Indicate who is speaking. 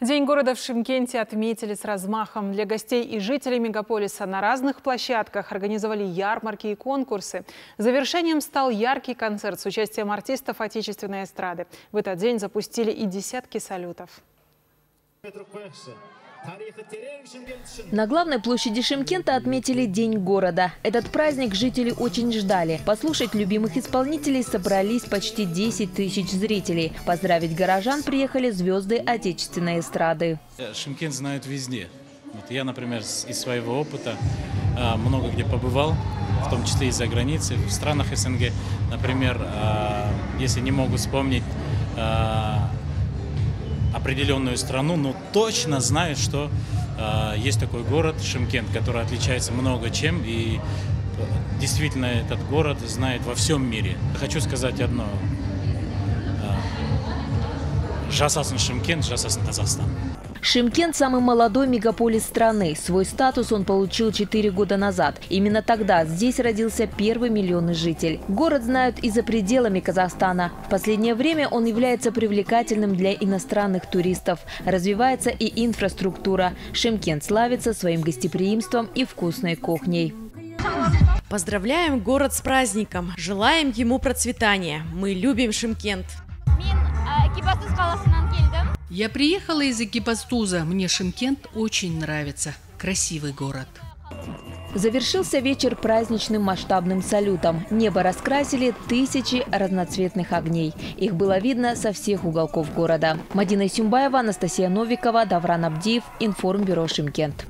Speaker 1: День города в Шимкенте отметили с размахом. Для гостей и жителей мегаполиса на разных площадках организовали ярмарки и конкурсы. Завершением стал яркий концерт с участием артистов отечественной эстрады. В этот день запустили и десятки салютов.
Speaker 2: На главной площади Шимкента отметили День города. Этот праздник жители очень ждали. Послушать любимых исполнителей собрались почти 10 тысяч зрителей. Поздравить горожан приехали звезды отечественной эстрады.
Speaker 3: Шимкент знают везде. Вот я, например, из своего опыта а, много где побывал, в том числе и за границей, в странах СНГ. Например, а, если не могу вспомнить определенную страну, но точно знают, что э, есть такой город Шимкент, который отличается много чем, и э, действительно этот город знает во всем мире. Хочу сказать одно. Э, Жасасын Шимкент, Жасасын Казахстан.
Speaker 2: Шимкент – самый молодой мегаполис страны. Свой статус он получил 4 года назад. Именно тогда здесь родился первый миллионный житель. Город знают и за пределами Казахстана. В последнее время он является привлекательным для иностранных туристов. Развивается и инфраструктура. Шимкент славится своим гостеприимством и вкусной кухней.
Speaker 4: Поздравляем город с праздником. Желаем ему процветания. Мы любим Шимкент.
Speaker 5: Я приехала из Экипастуза. Мне Шимкент очень нравится. Красивый город.
Speaker 2: Завершился вечер праздничным масштабным салютом. Небо раскрасили тысячи разноцветных огней. Их было видно со всех уголков города. Мадина Сюмбаева, Анастасия Новикова, Давран Абдиев, Информбюро Шимкент.